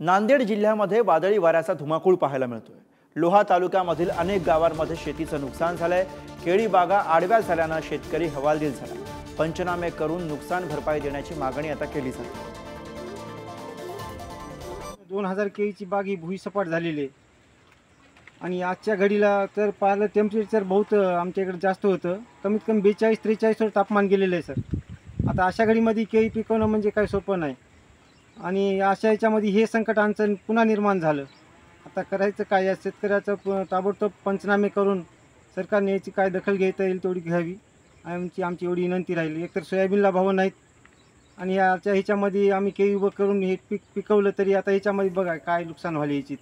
नांदेड जिल्ह्यामध्ये वादळी वाऱ्याचा धुमाकूळ पाहायला मिळतोय. लोहा तालुक्यामधील अनेक गावांमध्ये शेतीचं नुकसान झालंय. केळी बागा आडव्या झाल्यानं शेतकरी हवालदिल झाला. पंचनामे करून नुकसान भरपाई देण्याची मागणी आता केली जाते. दोन हजार केळीची बाग ही भुईसपाट झालेली आहे. आणि आजच्या घडीला तर पाहिलं टेम्परेचर बहुत आमच्या इकडे जास्त होतं. कमीत कमी बेचाळीस त्रेचाळीसवर तापमान गेलेलं आहे सर. आता अशा घडीमध्ये केळी पिकवणं म्हणजे काही सोपं नाही. आणि अशा याच्यामध्ये हे संकट आमचं पुन्हा निर्माण झालं. आता करायचं काय? या शेतकऱ्याचं प- ताबडतोब पंचनामे करून सरकारने याची काय दखल घेता येईल तेवढी घ्यावी. आमची आमची एवढी विनंती राहील. एकतर सोयाबीनला भाव नाहीत. आणि याच्या ह्याच्यामध्ये आम्ही केळी उभं करून हे पीक पिकवलं तरी आता ह्याच्यामध्ये बघा काय नुकसान व्हायला याची.